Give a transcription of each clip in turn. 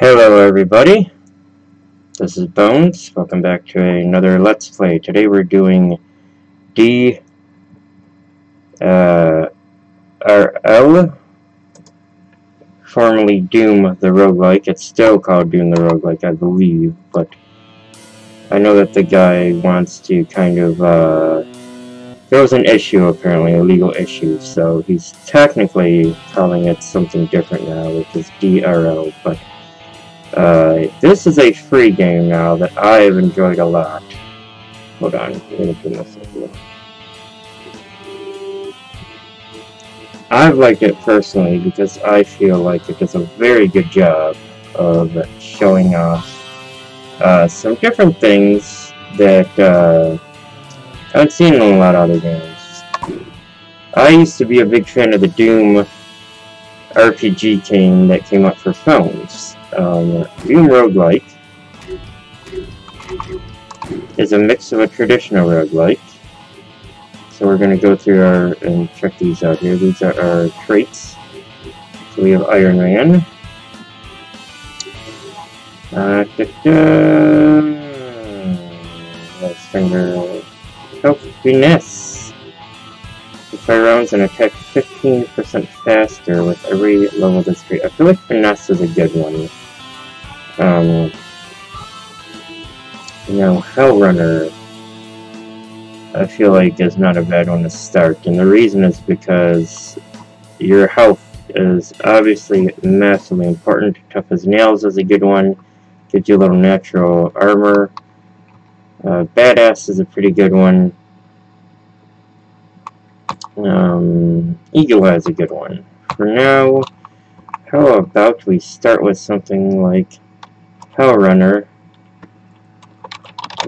Hello everybody, this is Bones, welcome back to another Let's Play. Today we're doing D uh, RL, formerly Doom the Roguelike. It's still called Doom the Roguelike, I believe, but I know that the guy wants to kind of, uh, there was an issue apparently, a legal issue, so he's technically calling it something different now, which is DRL, but uh, this is a free game now that I have enjoyed a lot. Hold on, I'm gonna this in here. I've liked it personally because I feel like it does a very good job of showing off uh, some different things that uh, I haven't seen in a lot of other games. I used to be a big fan of the Doom RPG game that came out for phones um, Doom Roguelike is a mix of a traditional roguelike. So we're going to go through our and check these out here. These are our traits. So we have Iron Man. Uh, da -da. Let's finesse. Fire rounds and attack 15% faster with every level this tree. I feel like finesse is a good one. Um, you know, Hellrunner, I feel like is not a bad one to start, and the reason is because your health is obviously massively important. Tough as Nails is a good one, gives you a little natural armor. Uh, Badass is a pretty good one. Um, Eagle is a good one. For now, how about we start with something like Hellrunner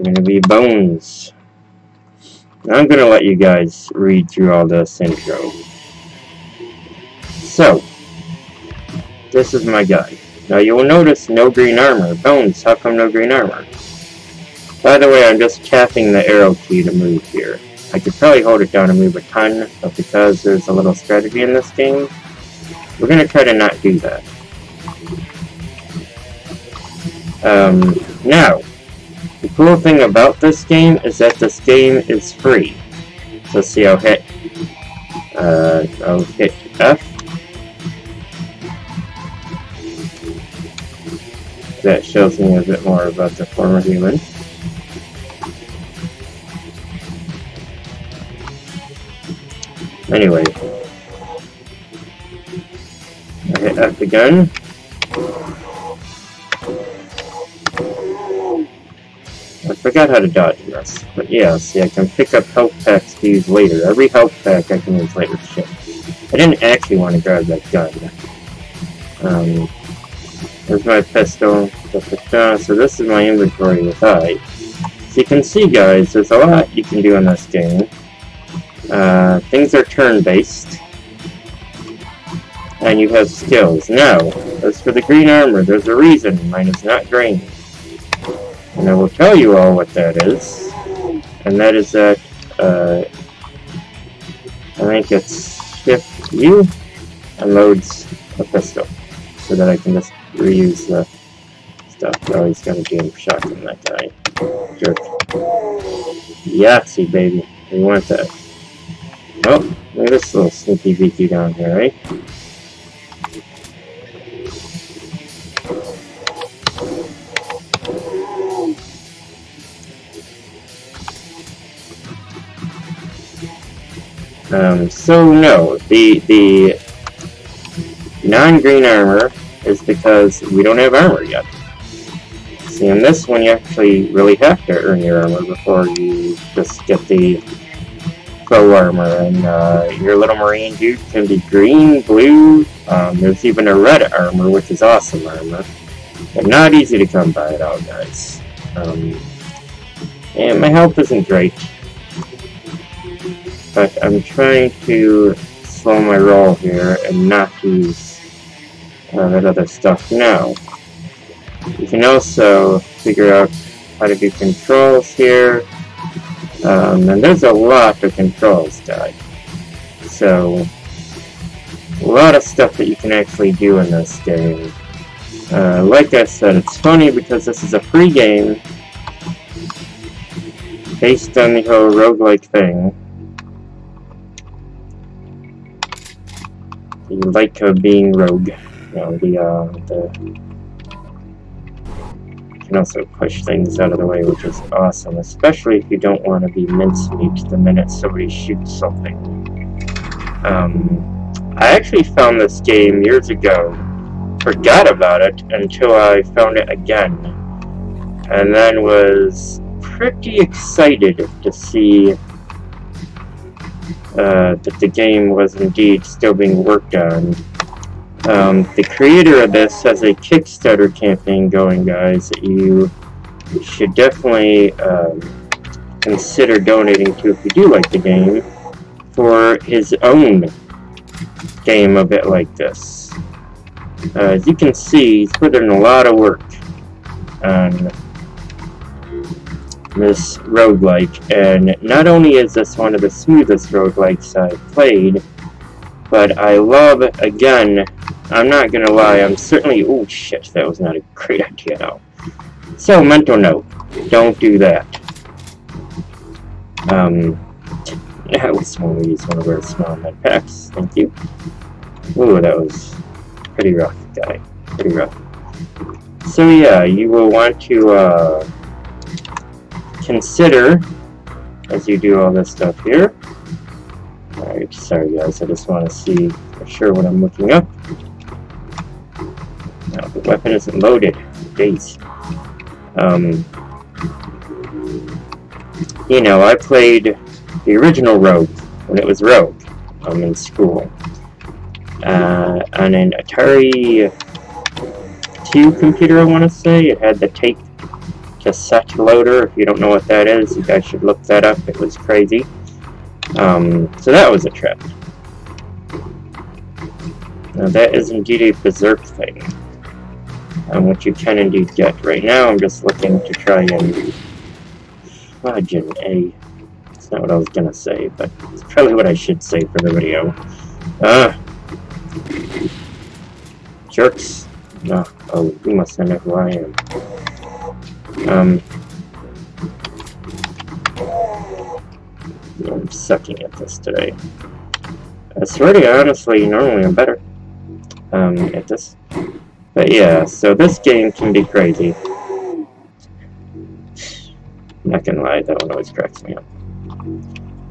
going to be Bones. I'm to let you guys read through all this intro. So, this is my guy. Now you will notice no green armor. Bones, how come no green armor? By the way, I'm just tapping the arrow key to move here. I could probably hold it down and move a ton, but because there's a little strategy in this game, we're going to try to not do that. Um, now, the cool thing about this game is that this game is free. So see, I'll hit, uh, I'll hit F. That shows me a bit more about the former human. Anyway, I hit F again. I forgot how to dodge this, but yeah, see, I can pick up health packs to use later. Every health pack I can use later. Shit. I didn't actually want to grab that gun. Um, there's my pistol. So this is my inventory with I. So you can see, guys, there's a lot you can do in this game. Uh, things are turn-based. And you have skills. Now, as for the green armor, there's a reason mine is not green. And I will tell you all what that is. And that is that, uh, I think it's Shift U unloads a pistol. So that I can just reuse the stuff. Oh, he's got a game shotgun, that guy. Jerk. Yahtzee, baby. We want that. Oh, look at this little sneaky beaky down here, right? Um, so no, the the non-green armor is because we don't have armor yet. See, in this one you actually really have to earn your armor before you just get the pro armor, and uh, your little marine dude can be green, blue, um, there's even a red armor, which is awesome armor. But not easy to come by at all, guys. Um, and my health isn't great but I'm trying to slow my roll here and not use uh, that other stuff now. You can also figure out how to do controls here, um, and there's a lot of controls, guys. So, a lot of stuff that you can actually do in this game. Uh, like I said, it's funny because this is a free game based on the whole roguelike thing. The like of being rogue. You know, the, uh, the... Can also push things out of the way, which is awesome, especially if you don't want to be mincemeat the minute somebody shoots something. Um, I actually found this game years ago forgot about it until I found it again. And then was pretty excited to see uh, that the game was indeed still being worked on. Um, the creator of this has a Kickstarter campaign going, guys, you should definitely um, consider donating to if you do like the game for his own game a bit like this. Uh, as you can see, he's put in a lot of work on this roguelike, and not only is this one of the smoothest roguelikes I've played, but I love, again, I'm not gonna lie, I'm certainly, oh shit, that was not a great idea now. So, mental note, don't do that. Um, that was when we use one of our small med packs, thank you. Ooh, that was pretty rough guy. Pretty rough. So yeah, you will want to uh, consider as you do all this stuff here. Alright, sorry guys, I just want to see for sure what I'm looking up. No, the weapon isn't loaded. Days. Um, you know, I played the original Rogue when it was Rogue um, in school uh, on an Atari 2 computer, I want to say. It had the tape cassette loader. If you don't know what that is, you guys should look that up. It was crazy. Um, so that was a trip. Now that is indeed a Berserk thing. Um, what you can indeed get. Right now I'm just looking to try and fudge an A. It's not what I was gonna say, but it's probably what I should say for the video. Ah, Jerks. No. Oh, you must know who I am. Um. I'm sucking at this today. I swear to you, honestly, normally I'm better um, at this. But yeah, so this game can be crazy. Not gonna lie, that one always cracks me up.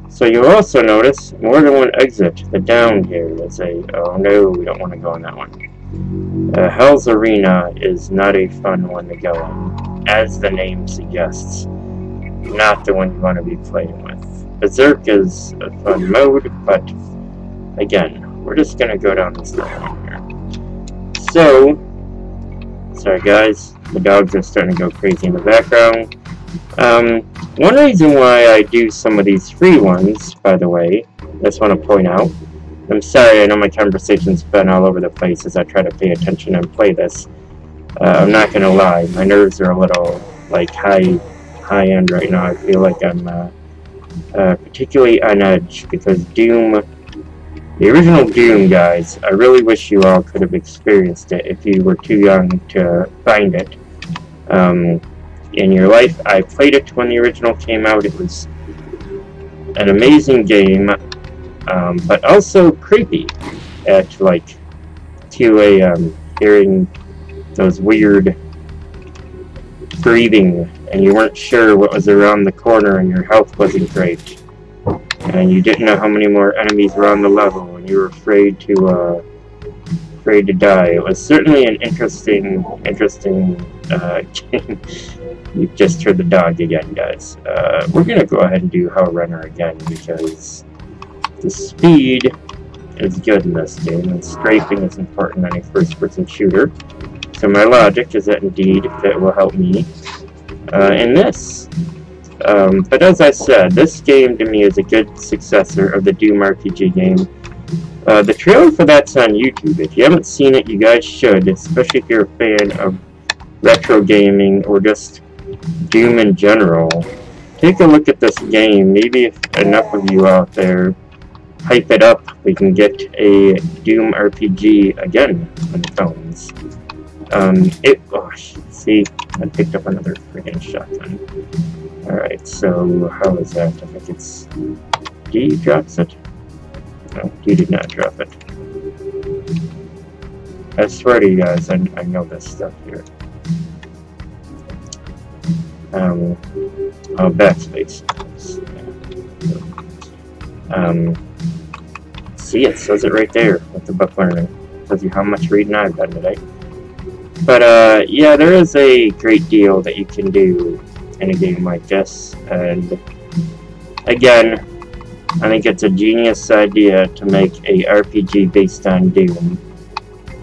So you also notice more than one exit. The down here is a, oh no, we don't want to go on that one. Uh, Hell's Arena is not a fun one to go on, as the name suggests. Not the one you want to be playing with. Berserk is a fun mode, but again, we're just to go down this one here. So, sorry guys, the dogs are starting to go crazy in the background. Um, one reason why I do some of these free ones, by the way, I just want to point out, I'm sorry, I know my conversation's been all over the place as I try to pay attention and play this. Uh, I'm not gonna lie, my nerves are a little, like, high, high end right now. I feel like I'm, uh, uh, particularly on edge, because Doom, the original Doom, guys, I really wish you all could have experienced it if you were too young to find it. Um, in your life. I played it when the original came out. It was an amazing game, um, but also creepy at like 2 a.m. hearing those weird breathing and you weren't sure what was around the corner and your health wasn't great and you didn't know how many more enemies were on the level and you were afraid to uh, afraid to die. It was certainly an interesting interesting uh, game you just heard the dog again, guys. Uh, we're gonna go ahead and do Hell Runner again because the speed is good in this game, and strafing is important on a first-person shooter. So my logic is that indeed that will help me uh, in this. Um, but as I said, this game to me is a good successor of the Doom RPG game. Uh, the trailer for that's on YouTube. If you haven't seen it, you guys should, especially if you're a fan of retro gaming or just Doom in general, take a look at this game. Maybe if enough of you out there hype it up, we can get a Doom RPG again on phones. Um, it, oh, see, I picked up another freaking shotgun. Alright, so how is that? I think it's D drops it. No, D did not drop it. I swear to you guys, I, I know this stuff here. Um, oh, backspace. Um, see, it says it right there with the book learning. It tells you how much reading I've done today. But, uh, yeah, there is a great deal that you can do in a game like this, and again, I think it's a genius idea to make a RPG based on Doom.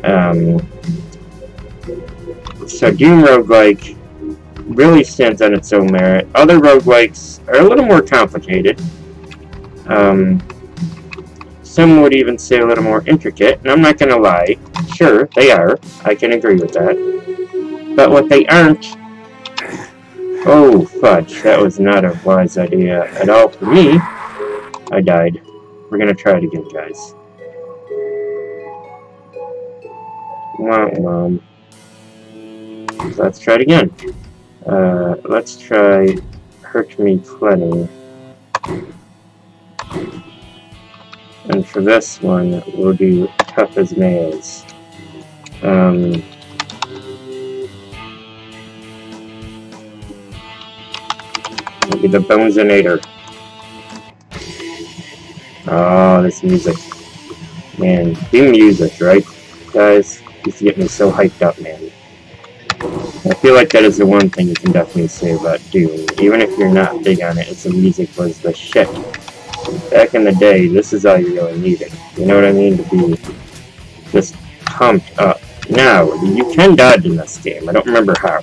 Um, so Doom Roguelike really stands on its own merit. Other roguelikes are a little more complicated. Um, some would even say a little more intricate, and I'm not going to lie. Sure, they are. I can agree with that. But what they aren't... Oh, fudge. That was not a wise idea at all for me. I died. We're gonna try it again, guys. Womp womp. Let's try it again. Uh, let's try Hurt Me Plenty. And for this one, we'll do Tough as Nails. Um, maybe the Bonesonator. Oh, this music. Man, do music, right? Guys, to get me so hyped up, man. I feel like that is the one thing you can definitely say about Doom. Even if you're not big on it, it's the music was the shit. Back in the day, this is all you really needed. You know what I mean? To be just pumped up. Now, you can dodge in this game. I don't remember how.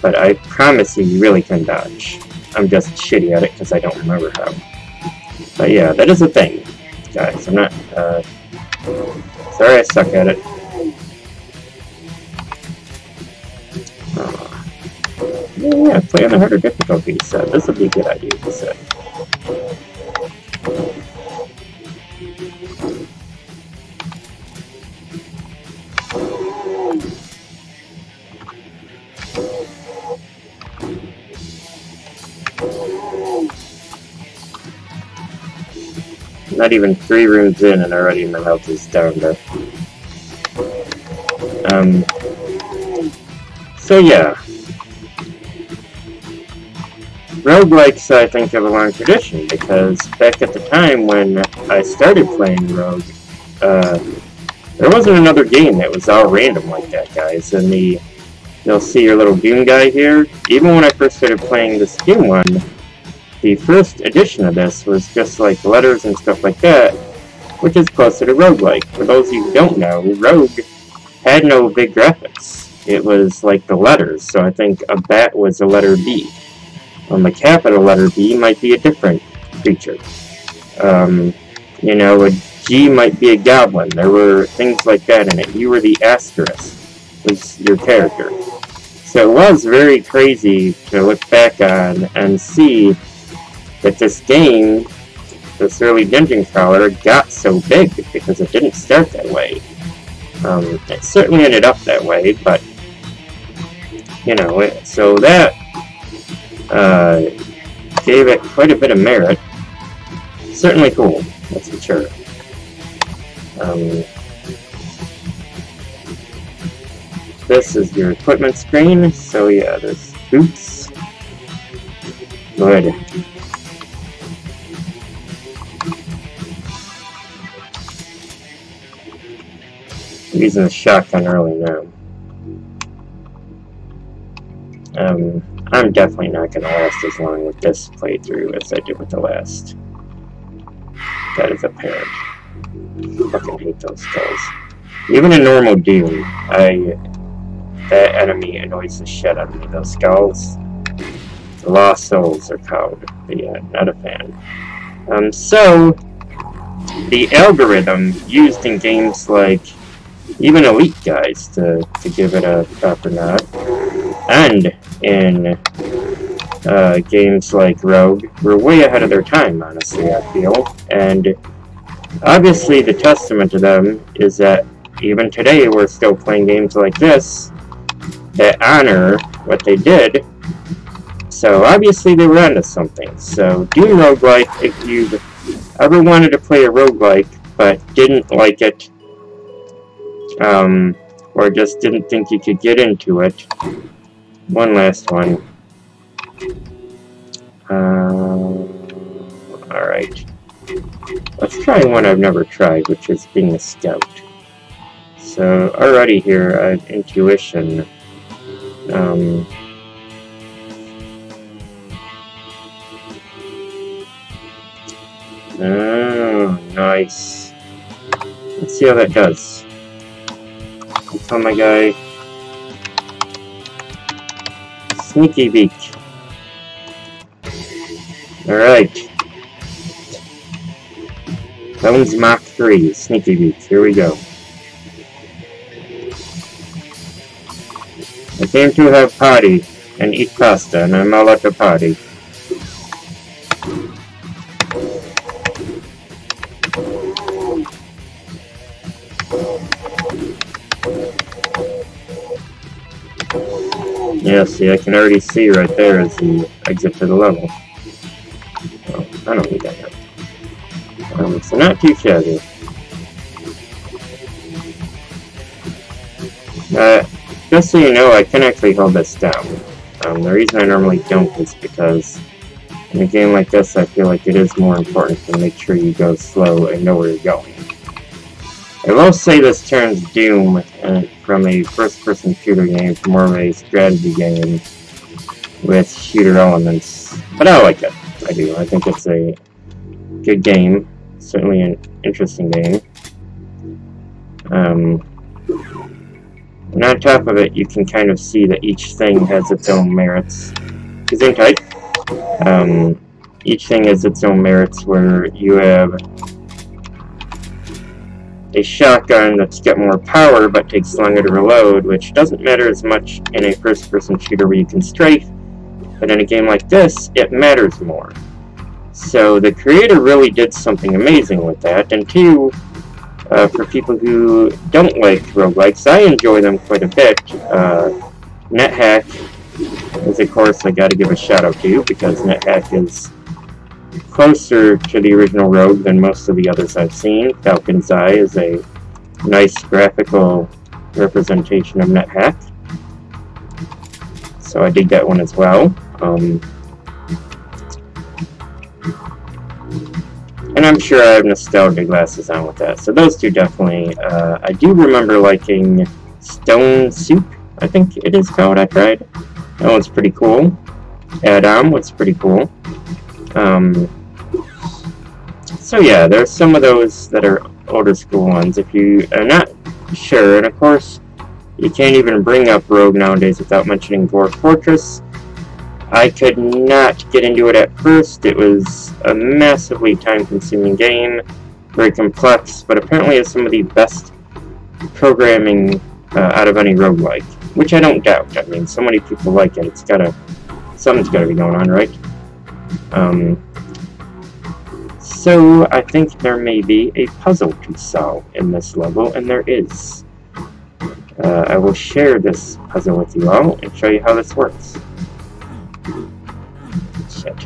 But I promise you, you really can dodge. I'm just shitty at it because I don't remember how. But yeah, that is a thing, guys. I'm not, uh... Sorry I suck at it. Uh, yeah, play on the harder difficulty set. This would be a good idea to set. Not even three rooms in and already my health is down there. Um, so yeah. Roguelikes, I think, have a long tradition, because back at the time when I started playing Rogue, uh, there wasn't another game that was all random like that, guys. And the, you'll see your little Doom guy here. Even when I first started playing this Doom one, the first edition of this was just like letters and stuff like that, which is closer to roguelike. For those of you who don't know, Rogue had no big graphics. It was like the letters, so I think a bat was a letter B. Um, a capital letter B might be a different creature. Um, you know, a G might be a goblin. There were things like that in it. You were the asterisk, was your character. So it was very crazy to look back on and see that this game, this early dungeon crawler, got so big because it didn't start that way. Um, it certainly ended up that way, but, you know, it, so that uh, gave it quite a bit of merit. Certainly cool, that's for sure. Um, this is your equipment screen, so yeah, there's boots. Good. Using a shotgun early now. Um, I'm definitely not going to last as long with this playthrough as I did with the last. That is apparent. I fucking hate those skulls. Even in normal Doom, I... That enemy annoys the shit out of me. Those skulls. The Lost Souls are called. But yeah, not a fan. Um, so... The algorithm used in games like even elite guys to, to give it a proper nod. And in uh, games like Rogue, we're way ahead of their time, honestly, I feel. And obviously the testament to them is that even today we're still playing games like this that honor what they did. So obviously they were onto something. So Doom Roguelike, if you ever wanted to play a roguelike but didn't like it, um, or just didn't think you could get into it, one last one. Uh, Alright. Let's try one I've never tried, which is being a scout. So, already here, intuition. Um, oh, nice. Let's see how that does. I'll tell my guy... Sneaky beak. Alright. That one's Mach 3, Sneaky Beak. Here we go. I came to have party and eat pasta, and I'm all at the party. Yeah, see, I can already see right there is the exit to the level. Oh, I don't need that now. Um, so not too shabby. Uh, just so you know, I can actually hold this down. Um, the reason I normally don't is because in a game like this, I feel like it is more important to make sure you go slow and know where you're going. I will say this turns Doom uh, from a first-person shooter game to more of a strategy game with shooter elements. But I like it. I do. I think it's a good game certainly an interesting game. Um, and on top of it, you can kind of see that each thing has its own merits. Gesundheit. Um, each thing has its own merits where you have a shotgun that's got more power but takes longer to reload, which doesn't matter as much in a first-person shooter where you can strafe, but in a game like this, it matters more. So the creator really did something amazing with that, and two, uh, for people who don't like roguelikes, I enjoy them quite a bit. Uh, NetHack is, of course, I gotta give a shout out to, because NetHack is closer to the original Rogue than most of the others I've seen. Falcon's Eye is a nice graphical representation of NetHack. So I dig that one as well. Um, And I'm sure I have nostalgia glasses on with that. So those two definitely. Uh, I do remember liking Stone Soup, I think it is called I tried. That one's pretty cool. ADOM was pretty cool. Um, so yeah, there's some of those that are older school ones. If you are not sure, and of course, you can't even bring up Rogue nowadays without mentioning Dwarf Fortress. I could not get into it at first. It was a massively time-consuming game, very complex, but apparently has some of the best programming uh, out of any roguelike, which I don't doubt. I mean, so many people like it. It's gotta, something's gotta be going on, right? Um, so I think there may be a puzzle to solve in this level, and there is. Uh, I will share this puzzle with you all and show you how this works. Shit.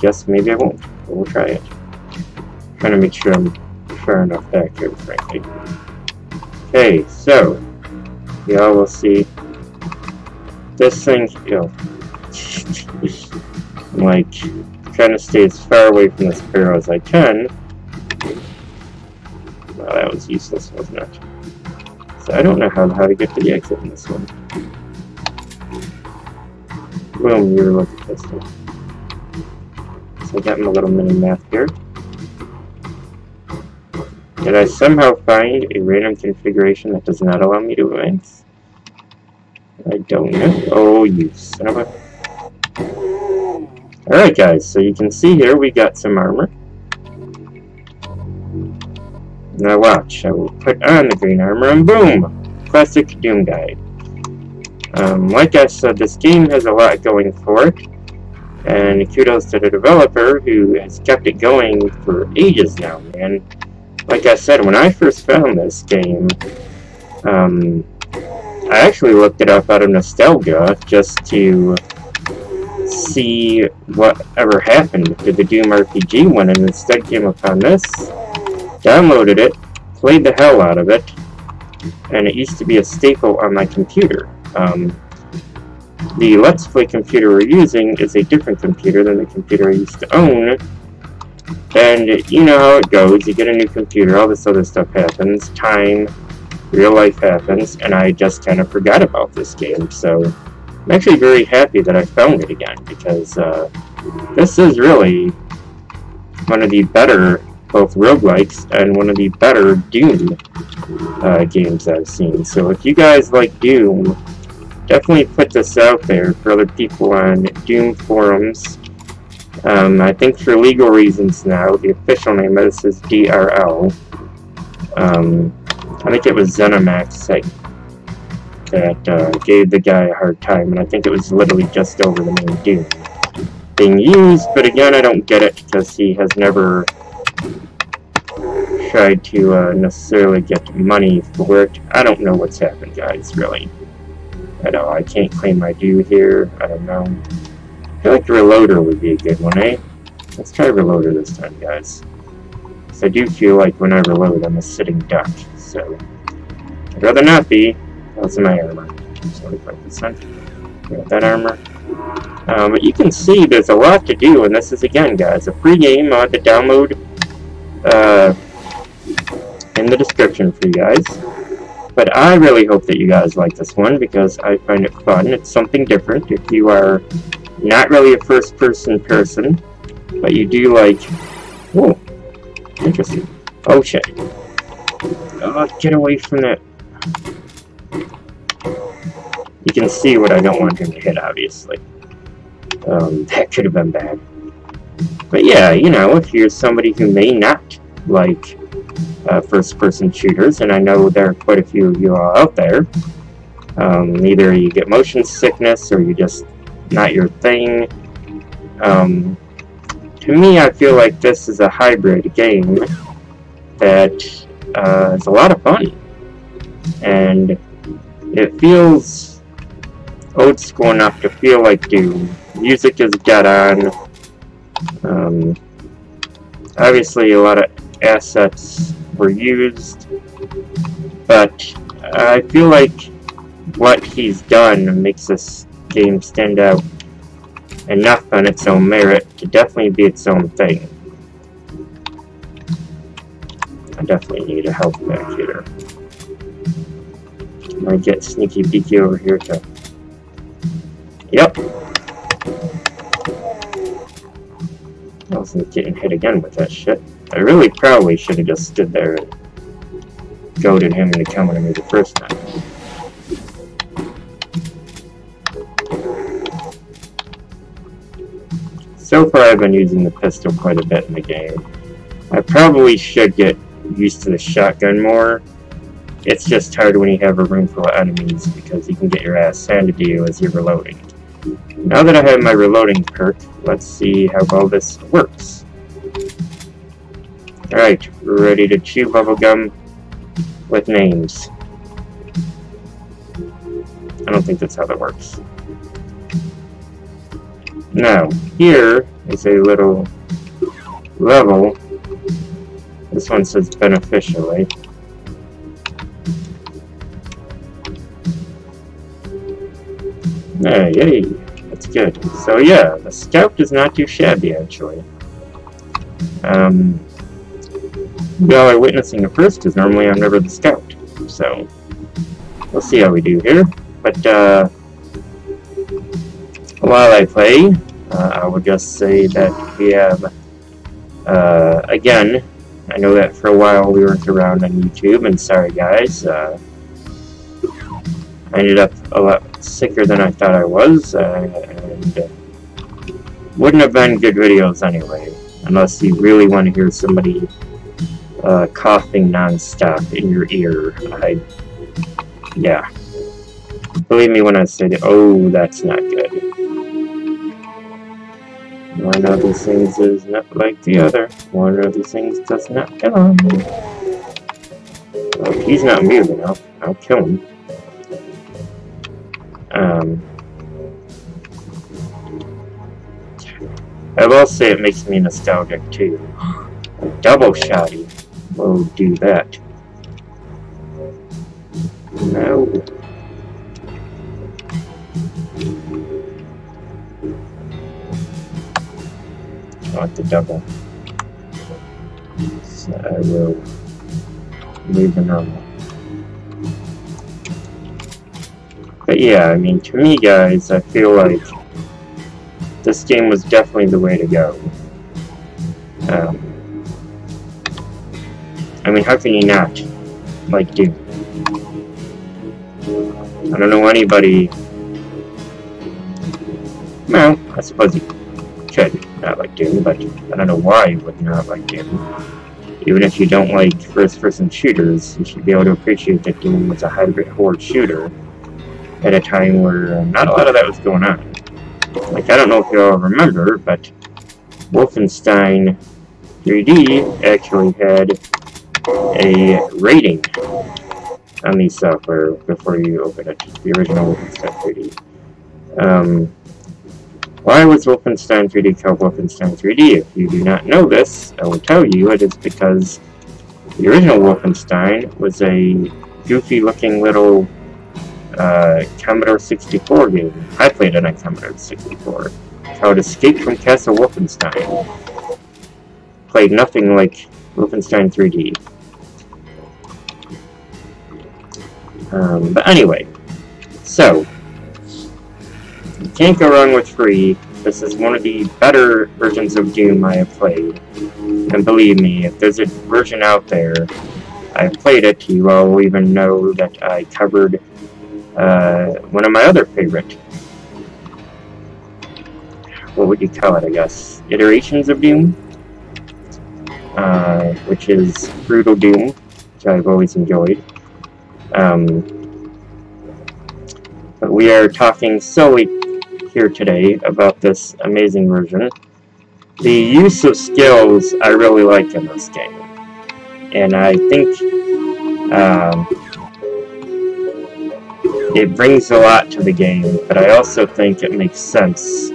Guess maybe I won't, but we'll try it. I'm trying to make sure I'm far enough back here, frankly. Okay, so, y'all will see this thing, you know, like, trying to stay as far away from this barrel as I can. Well, that was useless, wasn't it? So I don't know how, how to get to the exit in this one. Boom, you're like a pistol. So I got my little mini map here. Did I somehow find a random configuration that does not allow me to advance? I don't know. Oh, you son of a... Alright guys, so you can see here we got some armor. Now watch, I will put on the green armor and boom! Classic Doom Guy. Um, like I said, this game has a lot going for it, and kudos to the developer who has kept it going for ages now, man. like I said, when I first found this game, um, I actually looked it up out of nostalgia just to see what ever happened to the Doom RPG one, and instead came upon this, downloaded it, played the hell out of it, and it used to be a staple on my computer. Um, the Let's Play computer we're using is a different computer than the computer I used to own, and you know how it goes, you get a new computer, all this other stuff happens, time, real life happens, and I just kind of forgot about this game, so I'm actually very happy that I found it again, because uh, this is really one of the better both roguelikes and one of the better Doom uh, games I've seen. So if you guys like Doom, definitely put this out there for other people on Doom forums. Um, I think for legal reasons now, the official name of this is DRL. Um, I think it was ZeniMax that, that uh, gave the guy a hard time, and I think it was literally just over the main Doom being used, but again, I don't get it because he has never tried to uh, necessarily get money for it. I don't know what's happened, guys, really. I know, I can't claim my due here. I don't know. I feel like Reloader would be a good one, eh? Let's try Reloader this time, guys. Because I do feel like when I reload, I'm a sitting duck, so... I'd rather not be. That's my armor. 25%. Got that armor. Um, but you can see there's a lot to do, and this is, again, guys, a free game on the download uh, in the description for you guys. But I really hope that you guys like this one because I find it fun. It's something different if you are not really a first-person person, but you do like... Oh, interesting. Oh shit. Oh, get away from that. You can see what I don't want him to hit, obviously. Um, that could have been bad. But yeah, you know, if you're somebody who may not like uh, first-person shooters, and I know there are quite a few of you all out there. Um, either you get motion sickness or you just not your thing. Um, to me, I feel like this is a hybrid game that uh, is a lot of fun. And it feels old school enough to feel like Doom. Music is dead on. Um, obviously, a lot of assets were used, but I feel like what he's done makes this game stand out enough on its own merit to definitely be its own thing. I definitely need a health back here. Might get sneaky beaky over here too. Yep. I wasn't getting hit again with that shit. I really probably should have just stood there and goaded him into coming to me the first time. So far I've been using the pistol quite a bit in the game. I probably should get used to the shotgun more. It's just hard when you have a room full of enemies because you can get your ass handed to you as you're reloading. Now that I have my reloading perk, let's see how well this works. Alright, ready to chew bubblegum with names. I don't think that's how that works. Now, here is a little level. This one says beneficially. Hey, yay, that's good. So yeah, the scout is not too shabby actually. Um, y'all are witnessing it first, because normally I'm never the scout. So, we'll see how we do here. But, uh, while I play, uh, I will just say that we have, uh, again, I know that for a while we weren't around on YouTube, and sorry guys, uh, Ended up a lot sicker than I thought I was, uh, and uh, wouldn't have been good videos anyway, unless you really want to hear somebody uh, coughing nonstop in your ear. I, yeah. Believe me when I say that, oh, that's not good. One of these things is not like the other. One of these things does not get on. Well, he's not moving, I'll, I'll kill him. Um, I will say it makes me nostalgic too. Double shotty will do that. No. Not the double. So I will leave the normal. But yeah, I mean, to me, guys, I feel like this game was definitely the way to go. Um, I mean, how can you not like Doom? I don't know anybody. Well, I suppose you could not like Doom, but I don't know why you would not like Doom. Even if you don't like first-person shooters, you should be able to appreciate that Doom was a hybrid horde shooter at a time where not a lot of that was going on. Like, I don't know if you all remember, but Wolfenstein 3D actually had a rating on the software before you open it, the original Wolfenstein 3D. Um, why was Wolfenstein 3D called Wolfenstein 3D? If you do not know this, I will tell you it is because the original Wolfenstein was a goofy looking little uh, Commodore 64 game. I played it on Commodore 64. Called Escape from Castle Wolfenstein. Played nothing like Wolfenstein 3D. Um, but anyway, so, you can't go wrong with free. This is one of the better versions of Doom I have played. And believe me, if there's a version out there, I've played it, you all even know that I covered uh, one of my other favorite, what would you call it, I guess, iterations of Doom, uh, which is Brutal Doom, which I've always enjoyed. Um, but we are talking solely here today about this amazing version. The use of skills I really like in this game. And I think um, it brings a lot to the game, but I also think it makes sense.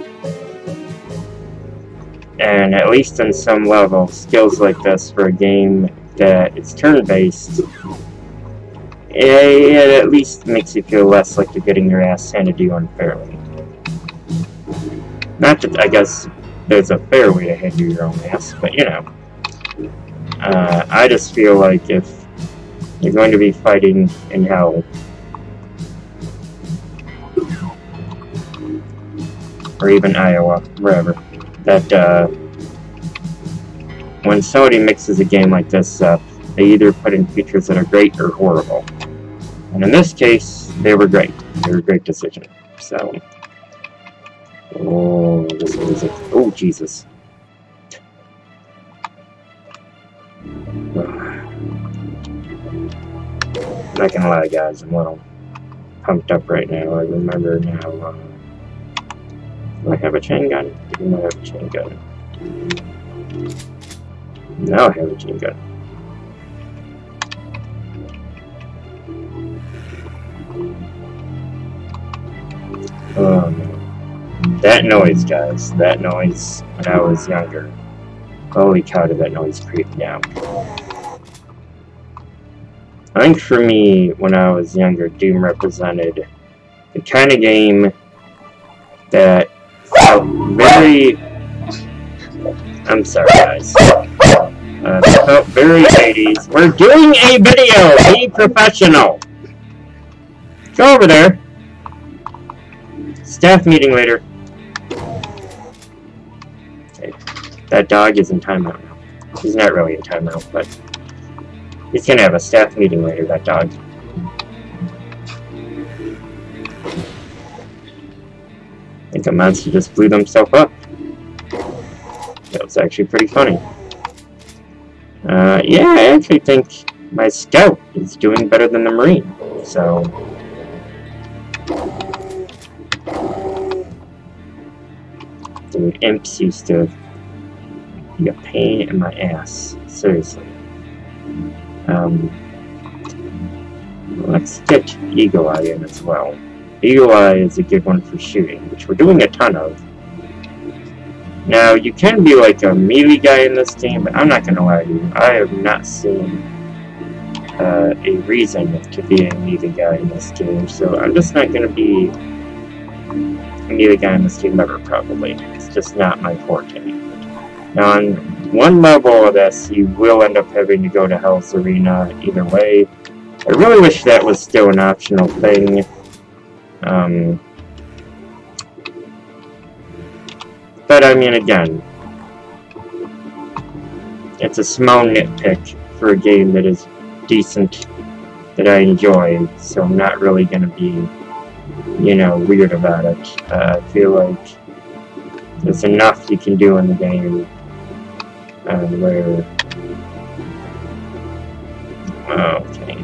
And at least on some level, skills like this for a game that is turn-based, it, at least makes you feel less like you're getting your ass handed to you unfairly. Not that, I guess, there's a fair way to hand you your own ass, but you know. Uh, I just feel like if you're going to be fighting in hell, or even Iowa, wherever, that uh, when somebody mixes a game like this up, they either put in features that are great or horrible. And in this case, they were great. They were a great decision. So, oh, this music. Oh, Jesus. Not gonna lie, guys, I'm a little pumped up right now. I remember now. Uh, I have a chain gun? I have a chain gun. Now I have a chain gun. Um, that noise, guys. That noise when I was younger. Holy cow, did that noise creep me out. I think for me, when I was younger, Doom represented the kind of game that I'm sorry, guys. Uh, felt very 80s. We're doing a video! Be professional! Go over there. Staff meeting later. Okay. That dog is in timeout now. He's not really in timeout, but... He's gonna have a staff meeting later, that dog. I think a monster just blew themselves up. That was actually pretty funny. Uh, yeah, I actually think my scout is doing better than the marine, so... Dude, imps used to be a pain in my ass. Seriously. Um, Let's get Eagle Eye in as well. Eagle Eye is a good one for shooting, which we're doing a ton of. Now, you can be like a melee guy in this game, but I'm not going to lie to you. I have not seen uh, a reason to be a melee guy in this game, so I'm just not going to be a melee guy in this game ever, probably. It's just not my forte. Now, on one level of this, you will end up having to go to Hell's Arena either way. I really wish that was still an optional thing. Um, but I mean, again, it's a small nitpick for a game that is decent, that I enjoy, so I'm not really going to be, you know, weird about it. Uh, I feel like there's enough you can do in the game uh, where... Okay.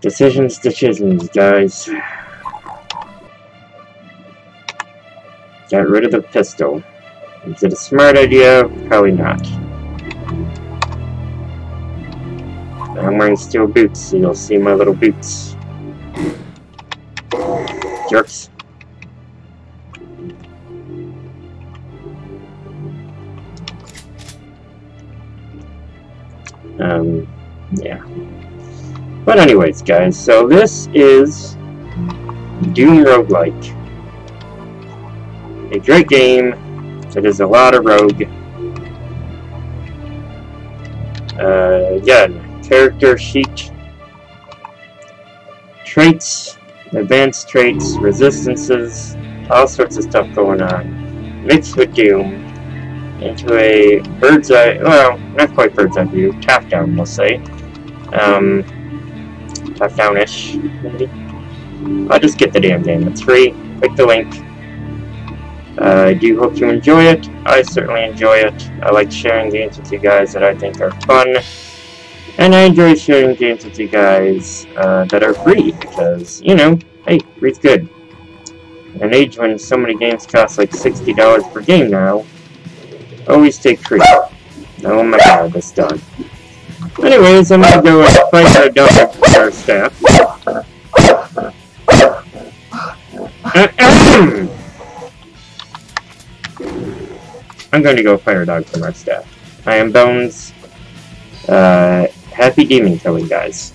Decisions, decisions, guys. Get rid of the pistol. Is it a smart idea? Probably not. I'm wearing steel boots, so you'll see my little boots. Jerks. Um, yeah. But anyways, guys, so this is Doom Roguelike. A great game. It is a lot of rogue. Uh, again, character sheet. Traits, advanced traits, resistances, all sorts of stuff going on. Mixed with Doom into a bird's eye, well, not quite bird's eye view, top down, we'll say. Um, top down-ish, maybe. I'll just get the damn game. It's free. Click the link. Uh, I do hope you enjoy it. I certainly enjoy it. I like sharing games with you guys that I think are fun. And I enjoy sharing games with you guys uh, that are free, because, you know, hey, free's good. In an age when so many games cost like $60 per game now, always take free. Oh my god, that's done. Anyways, I'm gonna go and fight our dog our staff. I'm going to go fire dog from our staff. I am Bones. Uh, happy demon killing, guys.